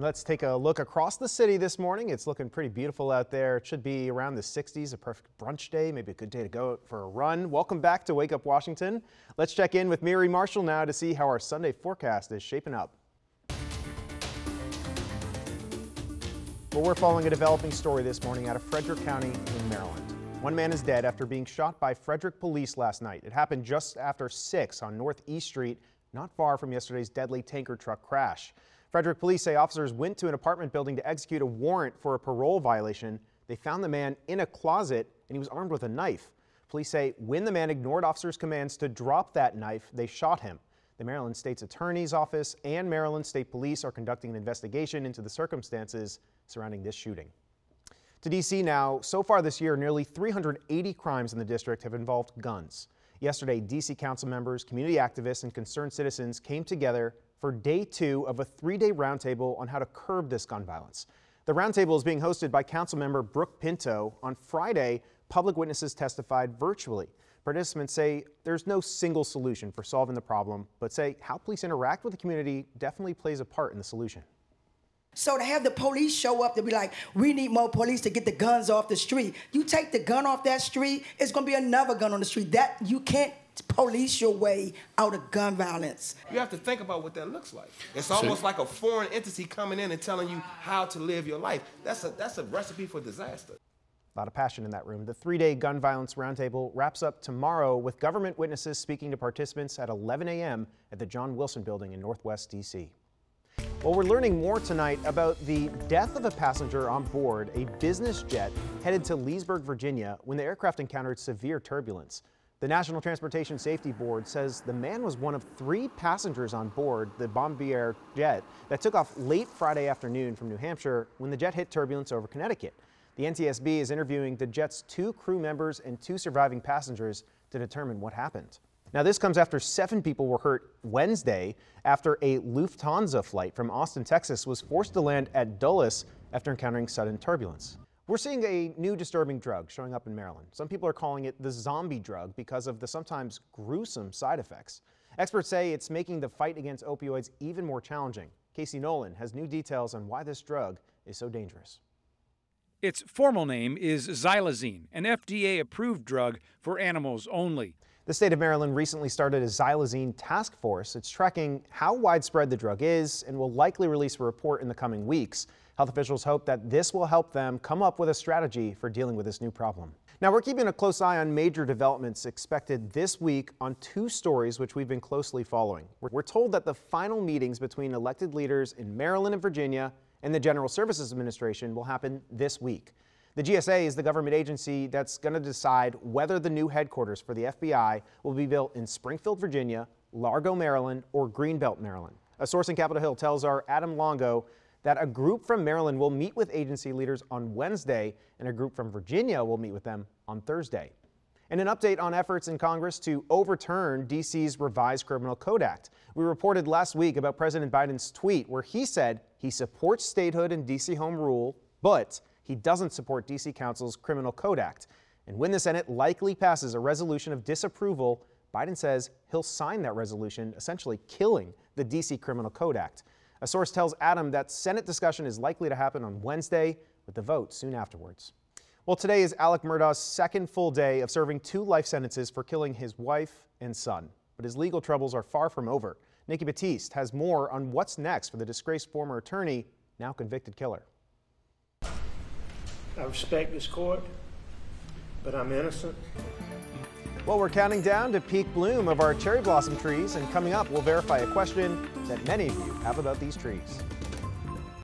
And let's take a look across the city this morning. It's looking pretty beautiful out there. It should be around the 60s, a perfect brunch day, maybe a good day to go for a run. Welcome back to Wake Up Washington. Let's check in with Mary Marshall now to see how our Sunday forecast is shaping up. Well, we're following a developing story this morning out of Frederick County in Maryland. One man is dead after being shot by Frederick police last night. It happened just after 6 on Northeast Street, not far from yesterday's deadly tanker truck crash. Frederick police say officers went to an apartment building to execute a warrant for a parole violation. They found the man in a closet and he was armed with a knife. Police say when the man ignored officers' commands to drop that knife, they shot him. The Maryland State's Attorney's Office and Maryland State Police are conducting an investigation into the circumstances surrounding this shooting. To D.C. now, so far this year, nearly 380 crimes in the district have involved guns. Yesterday, D.C. council members, community activists, and concerned citizens came together for day two of a three-day roundtable on how to curb this gun violence. The roundtable is being hosted by Councilmember Brooke Pinto. On Friday, public witnesses testified virtually. Participants say there's no single solution for solving the problem, but say how police interact with the community definitely plays a part in the solution. So to have the police show up to be like, we need more police to get the guns off the street. You take the gun off that street, it's gonna be another gun on the street. That you can't police your way out of gun violence. You have to think about what that looks like. It's almost like a foreign entity coming in and telling you how to live your life. That's a that's a recipe for disaster. A lot of passion in that room. The three-day gun violence roundtable wraps up tomorrow with government witnesses speaking to participants at 11 a.m. at the John Wilson Building in Northwest D.C. Well, we're learning more tonight about the death of a passenger on board a business jet headed to Leesburg, Virginia, when the aircraft encountered severe turbulence. The National Transportation Safety Board says the man was one of three passengers on board the Bombardier jet that took off late Friday afternoon from New Hampshire when the jet hit turbulence over Connecticut. The NTSB is interviewing the jet's two crew members and two surviving passengers to determine what happened. Now, this comes after seven people were hurt Wednesday after a Lufthansa flight from Austin, Texas was forced to land at Dulles after encountering sudden turbulence. We're seeing a new disturbing drug showing up in Maryland. Some people are calling it the zombie drug because of the sometimes gruesome side effects. Experts say it's making the fight against opioids even more challenging. Casey Nolan has new details on why this drug is so dangerous. Its formal name is xylazine, an FDA approved drug for animals only. The state of Maryland recently started a xylazine task force. It's tracking how widespread the drug is and will likely release a report in the coming weeks. Health officials hope that this will help them come up with a strategy for dealing with this new problem. Now, we're keeping a close eye on major developments expected this week on two stories which we've been closely following. We're told that the final meetings between elected leaders in Maryland and Virginia and the General Services Administration will happen this week. The GSA is the government agency that's going to decide whether the new headquarters for the FBI will be built in Springfield, Virginia, Largo, Maryland, or Greenbelt, Maryland. A source in Capitol Hill tells our Adam Longo that a group from Maryland will meet with agency leaders on Wednesday, and a group from Virginia will meet with them on Thursday. And an update on efforts in Congress to overturn D.C.'s revised Criminal Code Act. We reported last week about President Biden's tweet where he said he supports statehood and D.C. home rule, but he doesn't support D.C. Council's Criminal Code Act. And when the Senate likely passes a resolution of disapproval, Biden says he'll sign that resolution, essentially killing the D.C. Criminal Code Act. A source tells Adam that Senate discussion is likely to happen on Wednesday, with the vote soon afterwards. Well, today is Alec Murdaugh's second full day of serving two life sentences for killing his wife and son. But his legal troubles are far from over. Nikki Battiste has more on what's next for the disgraced former attorney, now convicted killer. I respect this court, but I'm innocent. Well, we're counting down to peak bloom of our cherry blossom trees, and coming up, we'll verify a question that many of you have about these trees.